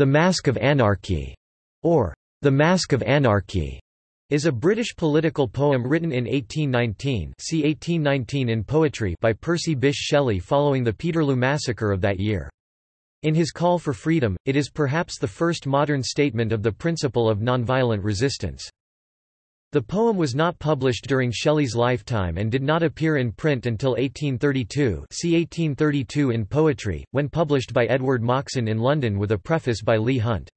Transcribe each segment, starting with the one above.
The Masque of Anarchy, or The Mask of Anarchy, is a British political poem written in 1819 see 1819 in poetry by Percy Bysshe Shelley following the Peterloo massacre of that year. In his call for freedom, it is perhaps the first modern statement of the principle of nonviolent resistance. The poem was not published during Shelley's lifetime and did not appear in print until 1832 see 1832 in Poetry, when published by Edward Moxon in London with a preface by Leigh Hunt.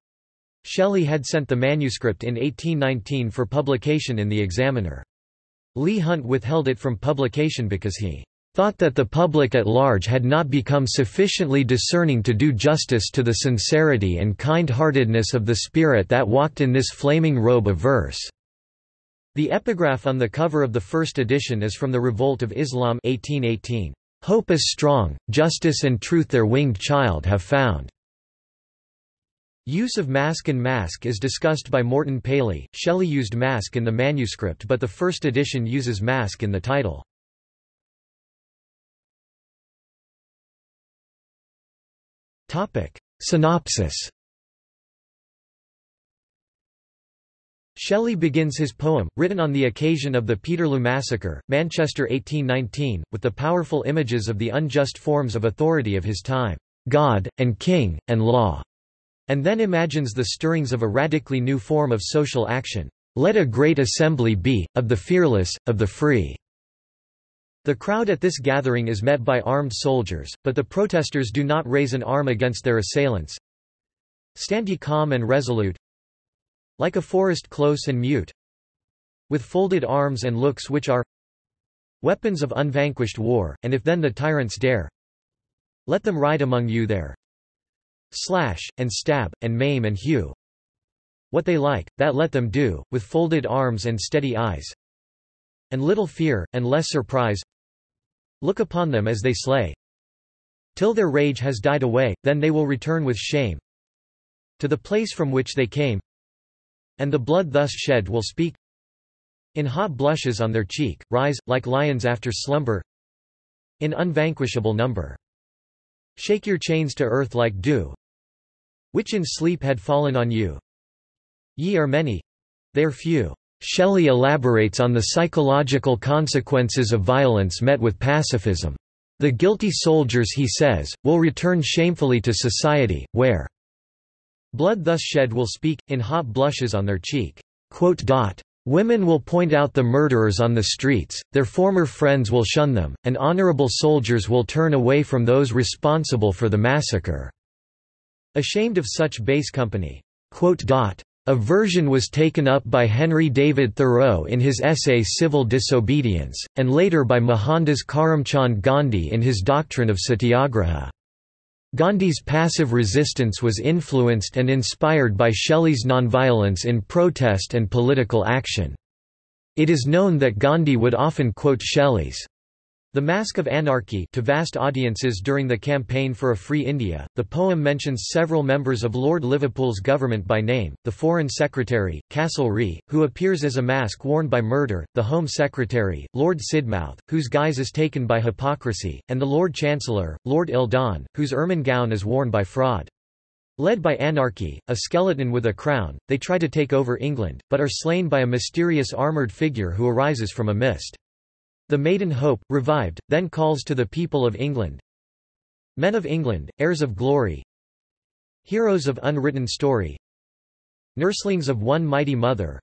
Shelley had sent the manuscript in 1819 for publication in the Examiner. Leigh Hunt withheld it from publication because he thought that the public at large had not become sufficiently discerning to do justice to the sincerity and kind-heartedness of the spirit that walked in this flaming robe of verse." The epigraph on the cover of the first edition is from the Revolt of Islam 1818. Hope is strong, justice and truth their winged child have found. Use of masque and mask is discussed by Morton Paley. Shelley used mask in the manuscript but the first edition uses masque in the title. Synopsis Shelley begins his poem, written on the occasion of the Peterloo Massacre, Manchester 1819, with the powerful images of the unjust forms of authority of his time, God, and King, and Law, and then imagines the stirrings of a radically new form of social action. Let a great assembly be, of the fearless, of the free. The crowd at this gathering is met by armed soldiers, but the protesters do not raise an arm against their assailants. Stand ye calm and resolute, like a forest close and mute, with folded arms and looks which are weapons of unvanquished war, and if then the tyrants dare, let them ride among you there. Slash, and stab, and maim and hew. What they like, that let them do, with folded arms and steady eyes. And little fear, and less surprise. Look upon them as they slay. Till their rage has died away, then they will return with shame to the place from which they came, and the blood thus shed will speak in hot blushes on their cheek, rise, like lions after slumber in unvanquishable number. Shake your chains to earth like dew, which in sleep had fallen on you. Ye are many, they are few. Shelley elaborates on the psychological consequences of violence met with pacifism. The guilty soldiers he says, will return shamefully to society, where Blood thus shed will speak, in hot blushes on their cheek. Women will point out the murderers on the streets, their former friends will shun them, and honorable soldiers will turn away from those responsible for the massacre." Ashamed of such base company. A version was taken up by Henry David Thoreau in his essay Civil Disobedience, and later by Mohandas Karamchand Gandhi in his doctrine of satyagraha. Gandhi's passive resistance was influenced and inspired by Shelley's nonviolence in protest and political action. It is known that Gandhi would often quote Shelley's the Mask of Anarchy to vast audiences during the campaign for a free India. The poem mentions several members of Lord Liverpool's government by name, the Foreign Secretary, Castlereagh, who appears as a mask worn by murder, the Home Secretary, Lord Sidmouth, whose guise is taken by hypocrisy, and the Lord Chancellor, Lord Eldon, whose ermine gown is worn by fraud. Led by anarchy, a skeleton with a crown, they try to take over England, but are slain by a mysterious armoured figure who arises from a mist. The maiden hope, revived, then calls to the people of England. Men of England, heirs of glory, Heroes of unwritten story, Nurslings of one mighty mother,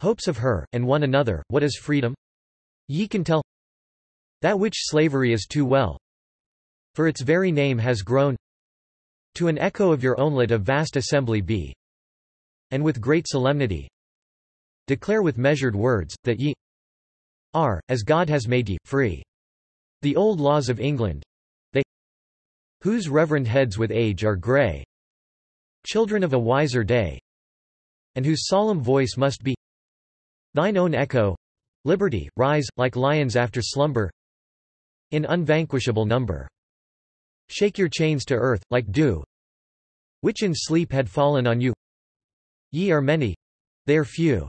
Hopes of her, and one another, what is freedom? Ye can tell. That which slavery is too well, For its very name has grown. To an echo of your own let a vast assembly be, And with great solemnity. Declare with measured words, that ye are, as God has made ye, free. The old laws of England, they whose reverend heads with age are grey, children of a wiser day, and whose solemn voice must be thine own echo, liberty, rise, like lions after slumber, in unvanquishable number. Shake your chains to earth, like dew, which in sleep had fallen on you. Ye are many, they are few.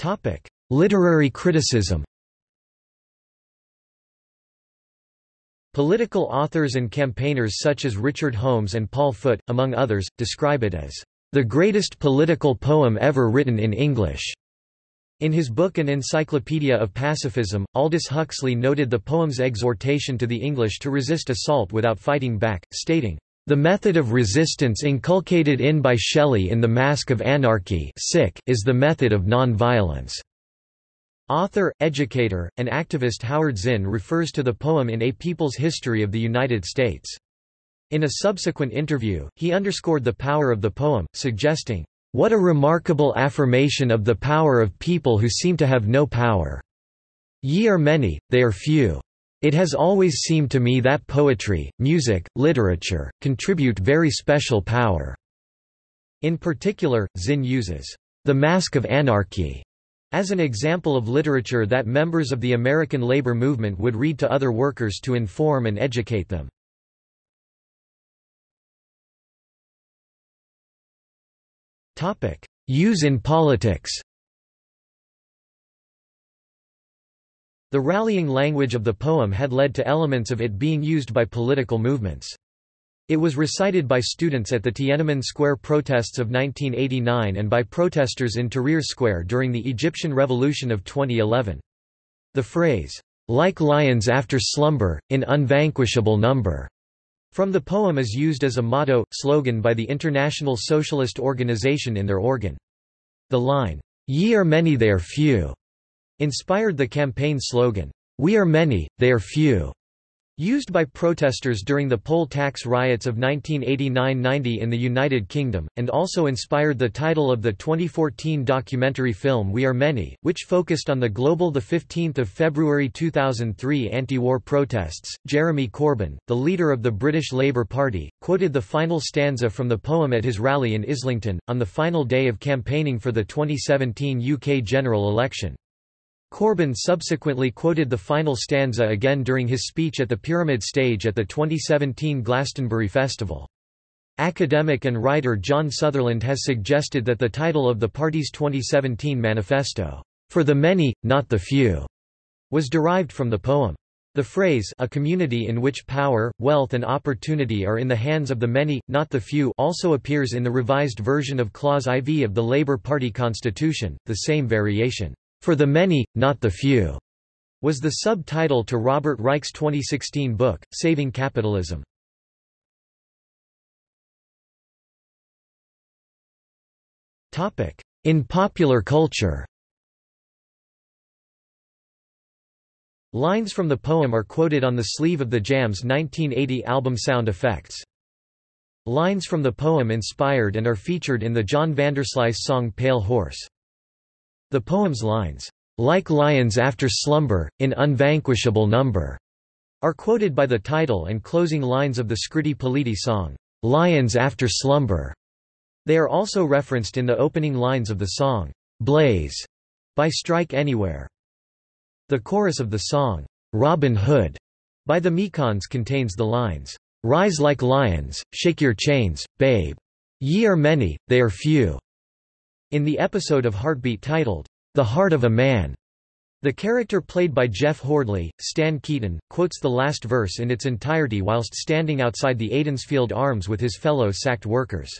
Topic: Literary criticism. Political authors and campaigners such as Richard Holmes and Paul Foot, among others, describe it as the greatest political poem ever written in English. In his book An Encyclopedia of Pacifism, Aldous Huxley noted the poem's exhortation to the English to resist assault without fighting back, stating, the method of resistance inculcated in by Shelley in The Mask of Anarchy is the method of non-violence. Author, educator, and activist Howard Zinn refers to the poem in A People's History of the United States. In a subsequent interview, he underscored the power of the poem, suggesting, "...what a remarkable affirmation of the power of people who seem to have no power. Ye are many, they are few. It has always seemed to me that poetry, music, literature, contribute very special power." In particular, Zinn uses, "...the mask of anarchy." as an example of literature that members of the American labor movement would read to other workers to inform and educate them. Use in politics The rallying language of the poem had led to elements of it being used by political movements. It was recited by students at the Tiananmen Square protests of 1989 and by protesters in Tahrir Square during the Egyptian Revolution of 2011. The phrase, "'like lions after slumber, in unvanquishable number' from the poem is used as a motto, slogan by the International Socialist Organization in their organ. The line, "'Ye are many they are few' inspired the campaign slogan, We are many, they are few, used by protesters during the poll tax riots of 1989–90 in the United Kingdom, and also inspired the title of the 2014 documentary film We Are Many, which focused on the global 15 February 2003 anti-war protests. Jeremy Corbyn, the leader of the British Labour Party, quoted the final stanza from the poem at his rally in Islington, on the final day of campaigning for the 2017 UK general election. Corbyn subsequently quoted the final stanza again during his speech at the Pyramid Stage at the 2017 Glastonbury Festival. Academic and writer John Sutherland has suggested that the title of the party's 2017 manifesto, "'For the Many, Not the Few' was derived from the poem. The phrase a community in which power, wealth and opportunity are in the hands of the many, not the few also appears in the revised version of Clause IV of the Labour Party constitution, the same variation. For the Many, Not the Few, was the subtitle to Robert Reich's 2016 book, Saving Capitalism. In popular culture Lines from the poem are quoted on the sleeve of the Jam's 1980 album Sound Effects. Lines from the poem inspired and are featured in the John Vanderslice song Pale Horse. The poem's lines, "'Like lions after slumber, in unvanquishable number' are quoted by the title and closing lines of the Scritti Politti song, "'Lions After Slumber'". They are also referenced in the opening lines of the song, "'Blaze' by Strike Anywhere. The chorus of the song, "'Robin Hood' by the Mekons contains the lines, "'Rise like lions, shake your chains, babe. Ye are many, they are few. In the episode of Heartbeat titled, The Heart of a Man, the character played by Jeff Hordley, Stan Keaton, quotes the last verse in its entirety whilst standing outside the Aidensfield Arms with his fellow sacked workers.